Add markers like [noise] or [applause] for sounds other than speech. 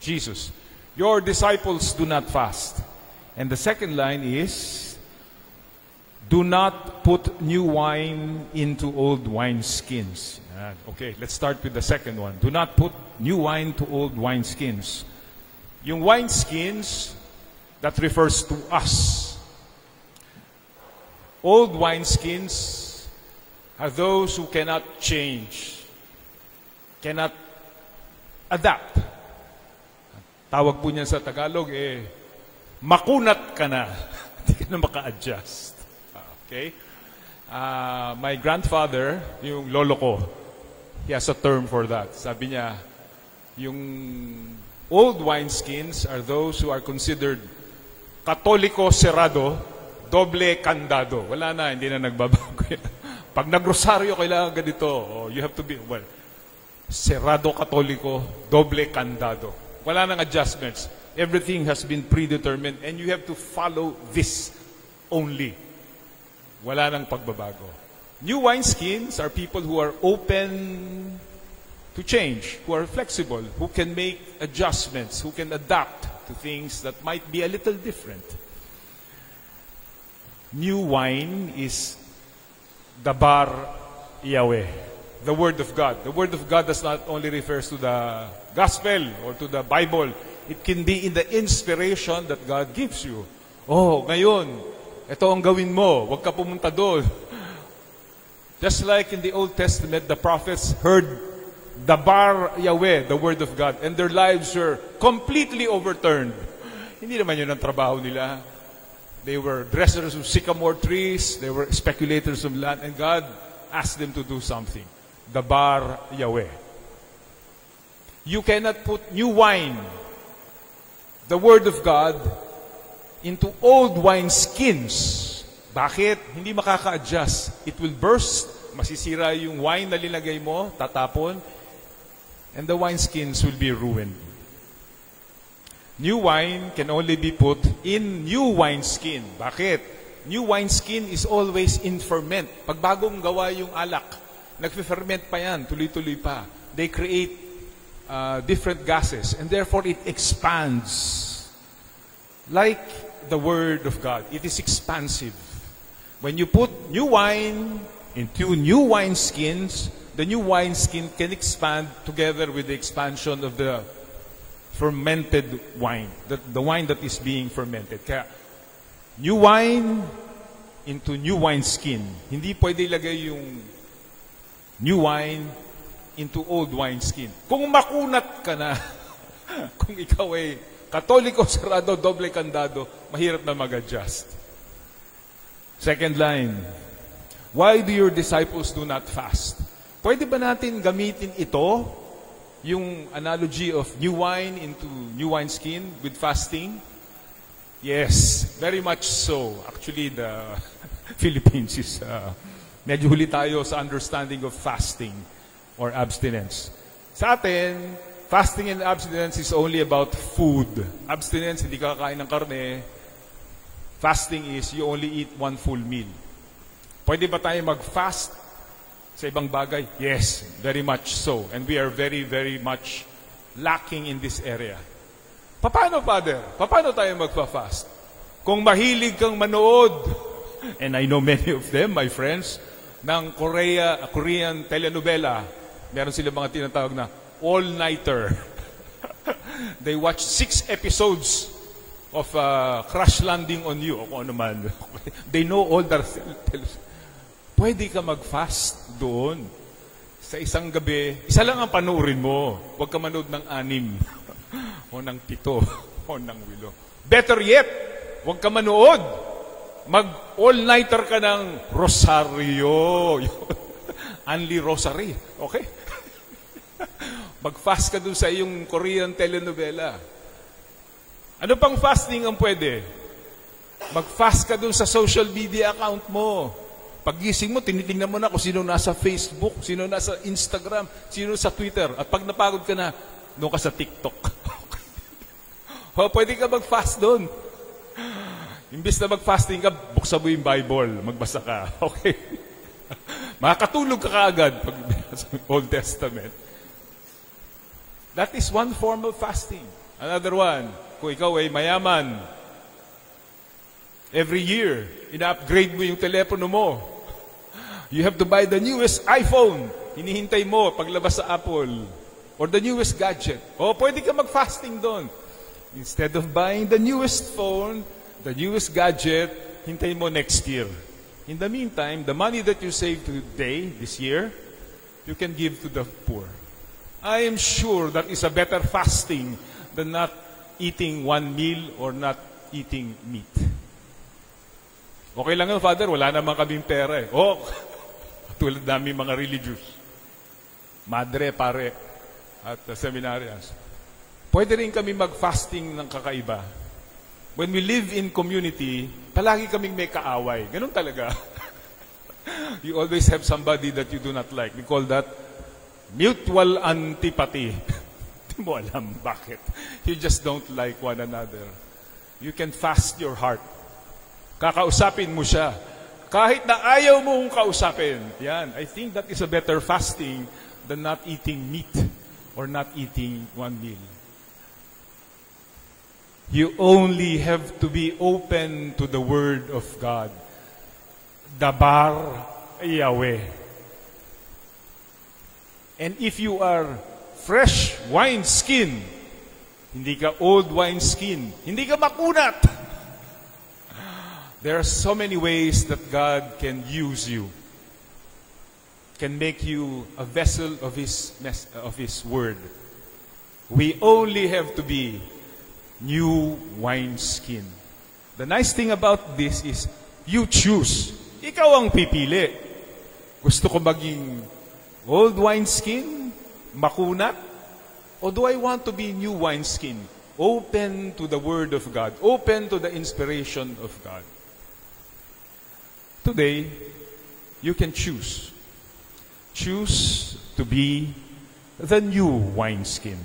Jesus. Your disciples do not fast. And the second line is, do not put new wine into old wineskins. Yan. Ah, okay, let's start with the second one. Do not put new wine to old wine wineskins. Yung wineskins, that refers to us. Old wineskins are those who cannot change, cannot adapt. Tawag po niyan sa Tagalog, eh, makunat ka na. [laughs] Hindi ka na maka-adjust. Okay? Uh, my grandfather, yung lolo ko, he has a term for that. Sabi niya, yung old wineskins are those who are considered katoliko serado, doble kandado. Wala na, hindi na nagbabago [laughs] yan. Pag nagrosaryo, kailangan ganito. Oh, you have to be, well, serado katoliko, doble kandado. Wala nang adjustments. Everything has been predetermined and you have to follow this only. Wala nang pagbabago. New wineskins are people who are open to change, who are flexible, who can make adjustments, who can adapt to things that might be a little different. New wine is the bar Yahweh, the Word of God. The Word of God does not only refers to the Gospel or to the Bible. It can be in the inspiration that God gives you. Oh, ngayon, ito ang gawin mo. Huwag ka pumunta doon. [laughs] Just like in the Old Testament, the prophets heard the bar Yahweh, the Word of God, and their lives were completely overturned. [laughs] Hindi naman yun ang trabaho nila. They were dressers of sycamore trees, they were speculators of land, and God asked them to do something. The bar Yahweh. You cannot put new wine, the Word of God, into old wine skins. Bakit? Hindi makaka-adjust. It will burst. Masisira yung wine na linagay mo, tatapon, and the wineskins will be ruined. New wine can only be put in new wineskin. Bakit? New wineskin is always in ferment. Pag bagong gawa yung alak, nagfe-ferment pa yan, tuloy-tuloy pa. They create uh, different gases, and therefore it expands. Like the Word of God, it is expansive. When you put new wine into new wineskins, the new wineskin can expand together with the expansion of the fermented wine, the, the wine that is being fermented. Kaya, new wine into new wineskin. Hindi pwede ilagay yung new wine into old wineskin. Kung makunat ka na, [laughs] kung ikaw ay katoliko, sarado, doble kandado, mahirap na mag-adjust. Second line, why do your disciples do not fast? Pwede ba natin gamitin ito, yung analogy of new wine into new wine skin with fasting? Yes, very much so. Actually, the [laughs] Philippines is, uh, medyo huli tayo sa understanding of fasting or abstinence. Sa atin, fasting and abstinence is only about food. Abstinence, hindi ka kakain ng karne. Fasting is you only eat one full meal. Pwede ba tayo mag-fast sa ibang bagay? Yes, very much so. And we are very, very much lacking in this area. Paano, Father? Paano tayo magpa-fast? Kung mahilig kang manood, and I know many of them, my friends, ng Korea, Korean telenovela, meron sila mga tinatawag na all-nighter. [laughs] They watch six episodes of uh, Crash Landing on You, o kung ano man. [laughs] They know all the... Pwede ka mag-fast doon. Sa isang gabi, isa lang ang panuorin mo. Huwag ka manood ng anim. [laughs] o ng pito. o ng wilo. Better yet, huwag ka manood. Mag all-nighter ka ng rosaryo. [laughs] Only rosary. Okay? [laughs] Mag-fast ka doon sa iyong Korean telenovela. Ano pang fasting ang pwede? Mag-fast ka doon sa social media account mo. Pagising mo, tinitingnan mo na kung sino nasa Facebook, sino nasa Instagram, sino sa Twitter. At pag napagod ka na, doon ka sa TikTok. [laughs] o, pwede ka mag-fast doon. Imbis na mag-fasting ka, buksan mo yung Bible, magbasa ka. [laughs] Okay? Makakatulog ka kaagad pag [laughs] Old Testament. That is one form of fasting. Another one, kung ikaw ay mayaman, every year, ina-upgrade mo yung telepono mo. [laughs] You have to buy the newest iPhone. Hinihintay mo paglabas sa Apple. Or the newest gadget. O, pwede ka mag-fasting doon. Instead of buying the newest phone, the newest gadget, hintay mo next year. In the meantime, the money that you save today, this year, you can give to the poor. I am sure that is a better fasting than not eating one meal or not eating meat. Okay lang yun, Father. Wala naman kaming pera eh. Oh, [laughs] tulad namin mga religious. Madre, pare, at uh, seminarians. Pwede rin kami mag-fasting ng kakaiba. When we live in community, palagi kaming may kaaway. Ganun talaga. [laughs] you always have somebody that you do not like. We call that mutual antipathy. [laughs] Hindi mo alam bakit. You just don't like one another. You can fast your heart. Kakausapin mo siya. Kahit na ayaw mo mong kausapin. Yan. I think that is a better fasting than not eating meat or not eating one meal. You only have to be open to the Word of God. Dabar Yahweh. And if you are fresh wine skin, hindi ka old wine skin, hindi ka makunat. There are so many ways that God can use you. Can make you a vessel of His, of His Word. We only have to be new wineskin. The nice thing about this is, you choose. Ikaw ang pipili. Gusto ko maging old wineskin, makunat, or do I want to be new wineskin, open to the Word of God, open to the inspiration of God? Today, you can choose. Choose to be the new wineskin.